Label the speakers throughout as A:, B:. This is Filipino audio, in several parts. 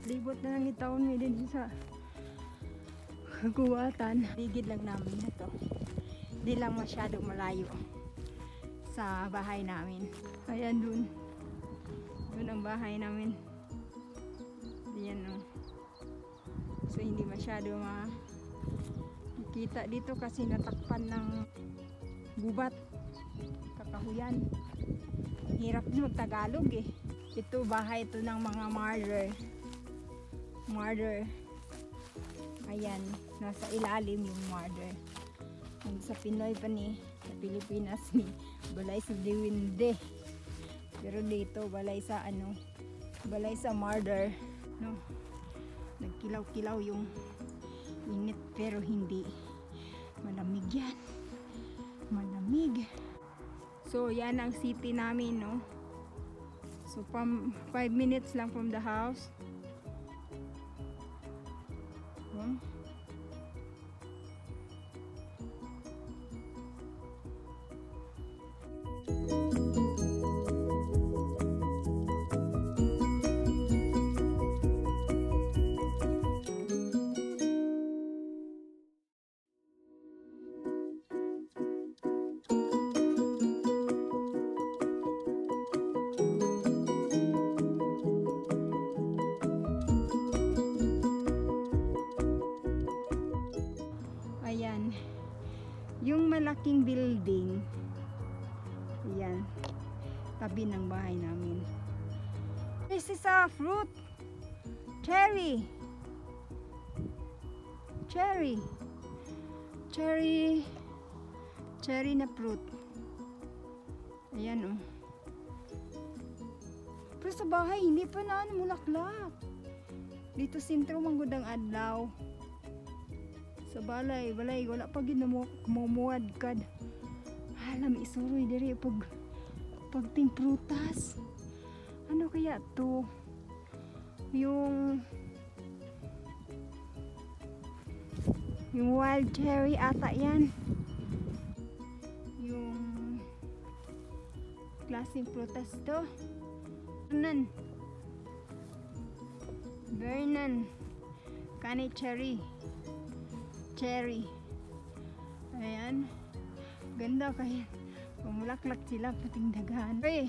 A: Libot-libot na lang itaon mi din sa kaguwatan. Ligid lang namin na to. Di lang masyado malayo sa bahay namin. Ayan dun. Dun ang bahay namin. Diyan oh. So hindi masyado ma kita dito kasi natakpan ng gubat kakahuyan hirap din mag-Tagalog eh ito bahay ito ng mga martyr martyr ayan nasa ilalim yung martyr kung sa Pinoy pa ni sa Pilipinas ni balay sa Diwinde pero dito balay sa ano balay sa martyr no? Nagkilaw-kilaw yung init pero hindi malamig yan. Malamig. So yan ang city namin no? So 5 minutes lang from the house malaking building. Ayan. Tabi ng bahay namin. This is a fruit. Cherry. Cherry. Cherry. Cherry na fruit. Ayan oh. Pero sa bahay, hindi pa na ano, mulaklak. Dito sintro manggudang adlaw sa balay balay wala pa gid mo mumuad kad. Alam isuroy diri pag pagting prutas. Ano kaya to? Yung yung wild cherry ata yan. Yung klaseng prutas to. Vernon. Vernon. Kani cherry cherry. Ayan. Ganda kaya. Pumulaklak sila pating dagahan. Hey.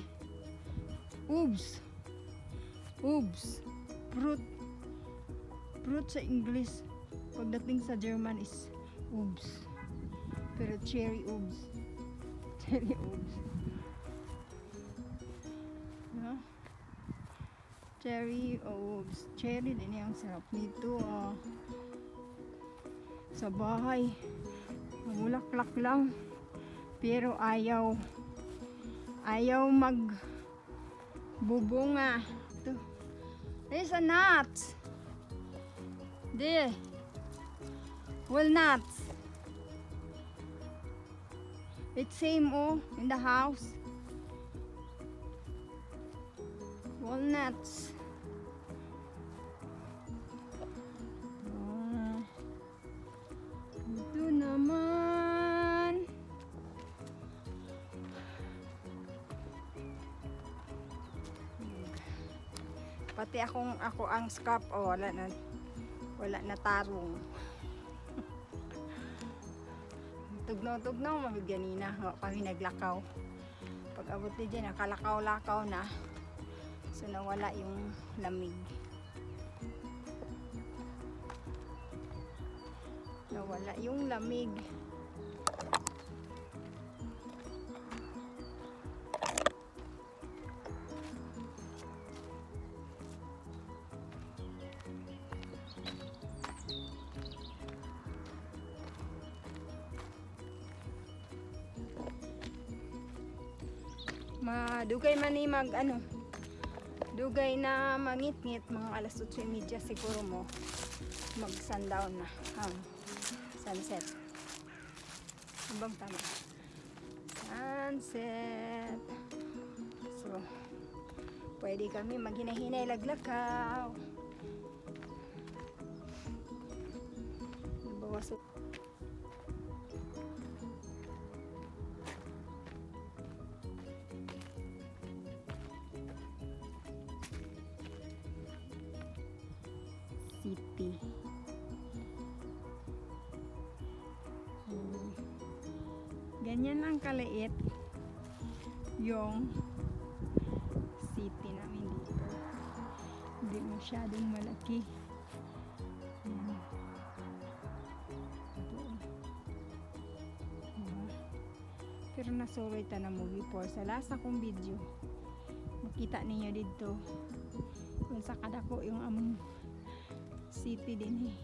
A: Oops. Oops. Fruit. Fruit sa English. Pagdating sa German is oops. Pero cherry oops. Cherry oops. No? Cherry oops. Cherry din yung sarap nito. Oh sa bahay. Mamulaklak lang. Pero ayaw. Ayaw mag bubunga ito. There's a nut there walnuts. It's same oh in the house. Walnuts Pati akong ako ang scarf oh, wala na wala na tarong. Tugnaw-tugnaw mabiganina oh, kami naglakaw. Pag abot ni dyan, nakalakaw-lakaw na. So nawala yung lamig. nawala yung lamig madugay man ni mag ano dugay na mangit-ngit mga alas 8.30 siguro mo mag sundown na um, sunset. Ibang tama. Sunset. So pwede kami maghinahinay laglakaw City. Hmm. Ganyan lang kaliit yung city namin dito. Hindi masyadong malaki. Ito. Diba? Pero nasuroy ta na mo before sa last akong video. Makita ninyo dito. Kung sa kadako yung among city din eh.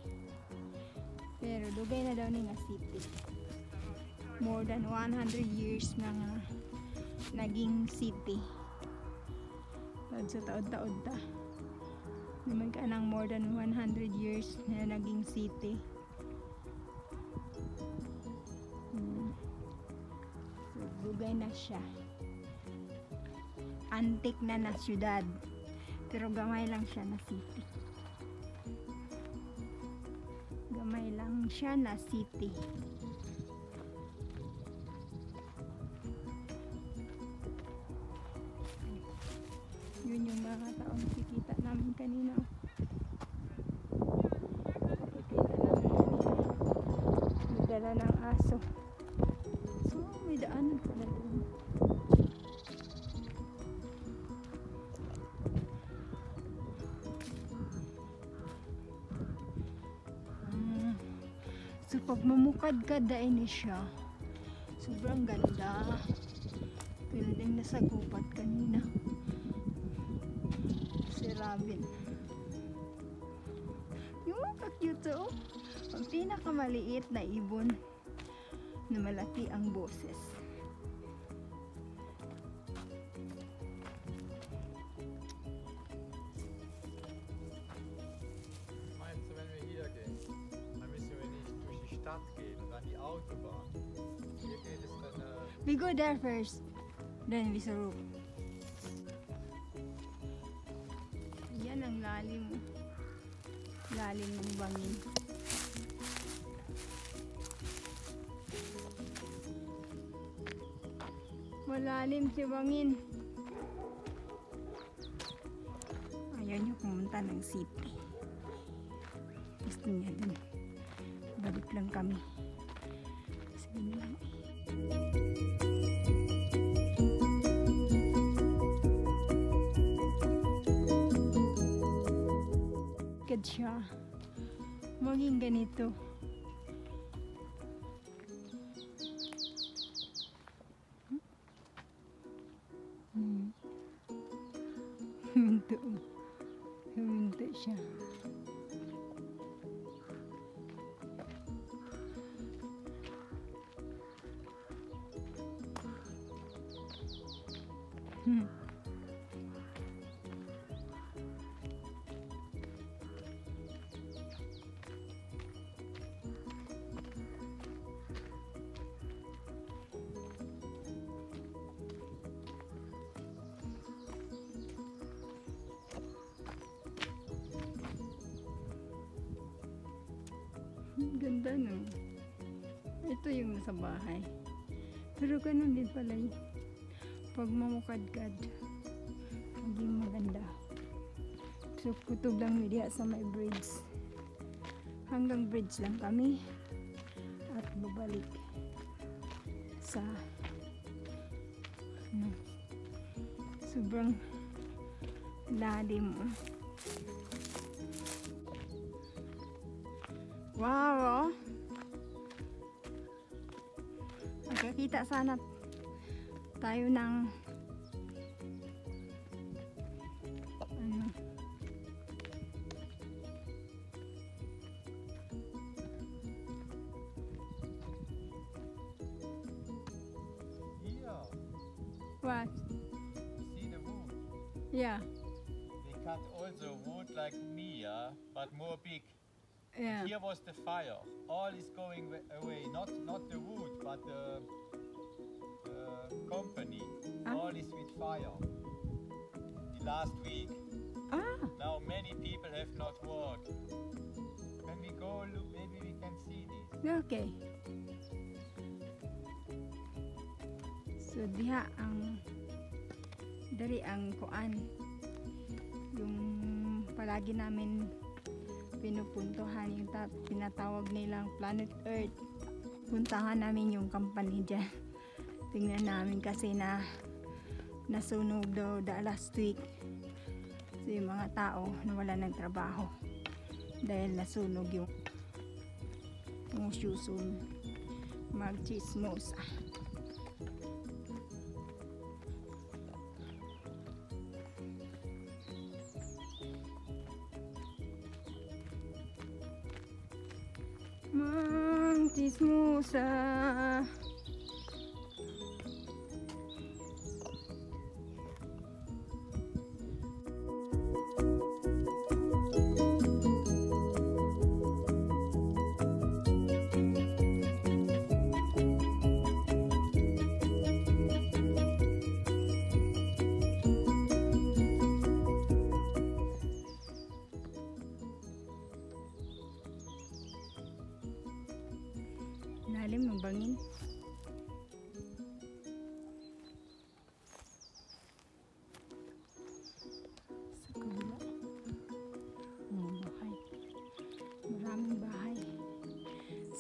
A: Pero dugay na daw ni nga city. More than 100 years na nga naging city. Taod sa taod-taod ta. Naman ka ng more than 100 years na naging city. Hmm. So, dugay na siya. Antik na na syudad. Pero gamay lang siya na city. Gamay lang siya na city. Mamukad ka, dain ni siya. Sobrang ganda. Tulad yung nasa gupat kanina si Robin. Yung ka-cute oh. Ang pinakamaliit na ibon na malaki ang boses. We go there first. Then we sarup. Yan ang lalim. Lalim ng bangin. Malalim si bangin. Ayaw niyo pumunta ng city. Gusto niya dun. Balik lang kami. Sige na lang. Good siya. Maging ganito. Hmm. Huminto. Huminto siya. Hmm. Ganda no. Ito yung nasa bahay. Pero ganun din pala yun. Pag mamukadkad, maging maganda. So, kutob lang media sa may bridge. Hanggang bridge lang kami. At babalik sa ano, sobrang lalim. Wow! Magkakita sana tayo ng. Yeah,
B: They cut also wood like me, yeah, but more big.
A: Yeah.
B: Here was the fire. All is going away. Not not the wood, but the, the company.
A: Ah.
B: All is with fire. The last week.
A: Ah,
B: Now many people have not worked. When we go, look, maybe we can see this.
A: okay. So diha ang dari ang kuan yung palagi namin pinupuntuhan yung ta- tinatawag nilang planet Earth. Puntahan namin yung company dyan. Tingnan namin kasi na nasunog daw the last week. So yung mga tao na wala ng trabaho dahil nasunog yung susun magchismosa. Chismosa.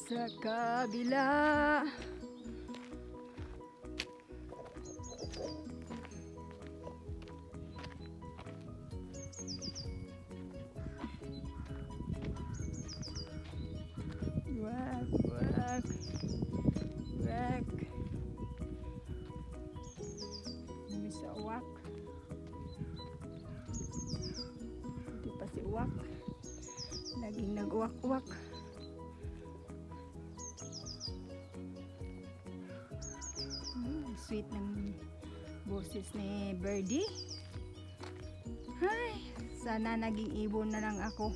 A: Sa kabila. Wag, wag. Wag. Hindi sa uwak. Hindi pa si uwak. Laging nag-uwak-uwak. Hmm, boses ni Birdie. Ay, sana naging ibon na lang ako.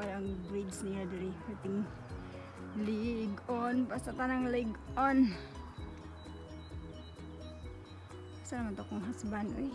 A: Tao ang birds niya diri. Kating lig on. Basta tanang lig on. Saan naman to kong husband, uy?